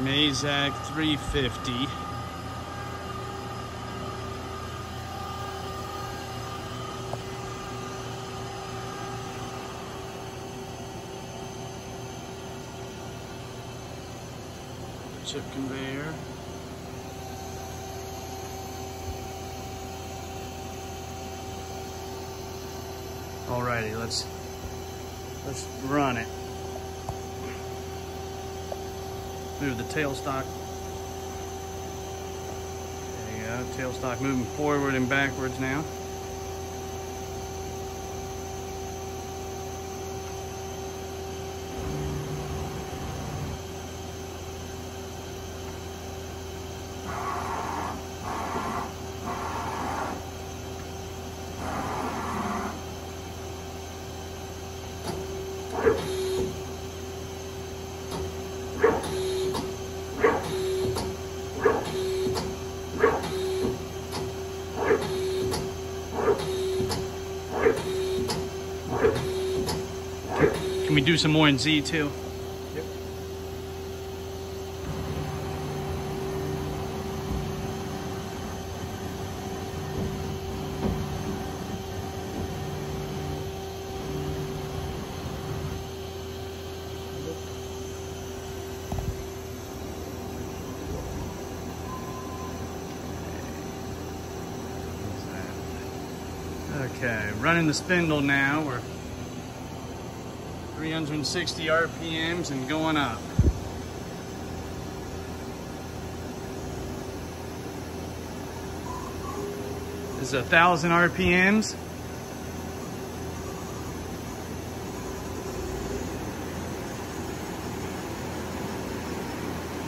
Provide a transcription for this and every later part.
Mazak 350. Chip conveyor. Alrighty, let's let's run it. Move the tailstock. There you go, tailstock moving forward and backwards now. We do some more in Z too. Yep. Okay, running the spindle now. We're 360 RPMs and going up. This is a thousand RPMs.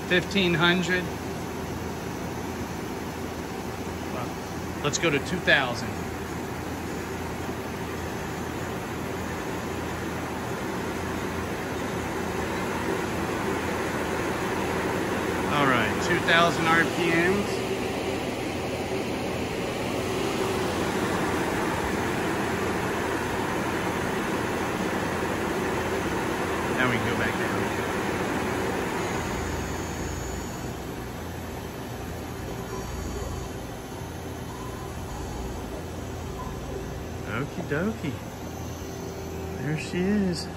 Fifteen hundred. Let's go to two thousand. 2,000 RPMs. Now we can go back down. Okie dokie. There she is.